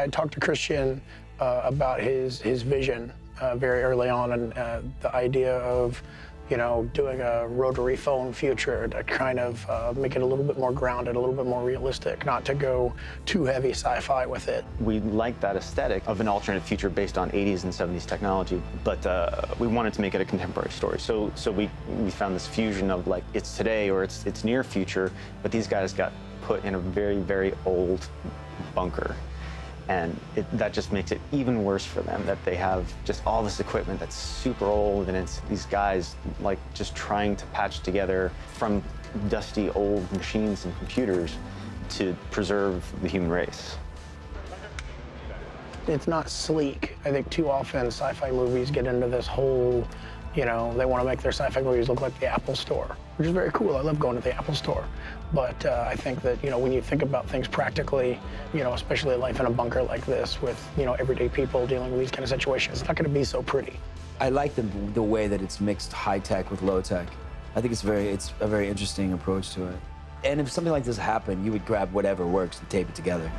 I talked to Christian uh, about his his vision uh, very early on, and uh, the idea of you know, doing a rotary phone future to kind of uh, make it a little bit more grounded, a little bit more realistic, not to go too heavy sci-fi with it. We like that aesthetic of an alternate future based on 80s and 70s technology, but uh, we wanted to make it a contemporary story. So, so we, we found this fusion of like it's today or it's, it's near future, but these guys got put in a very, very old bunker and it, that just makes it even worse for them that they have just all this equipment that's super old and it's these guys like just trying to patch together from dusty old machines and computers to preserve the human race. It's not sleek. I think too often sci-fi movies get into this whole, you know, they want to make their sci-fi movies look like the Apple Store, which is very cool. I love going to the Apple Store. But uh, I think that, you know, when you think about things practically, you know, especially life in a bunker like this with, you know, everyday people dealing with these kind of situations, it's not going to be so pretty. I like the, the way that it's mixed high tech with low tech. I think it's very it's a very interesting approach to it. And if something like this happened, you would grab whatever works and tape it together.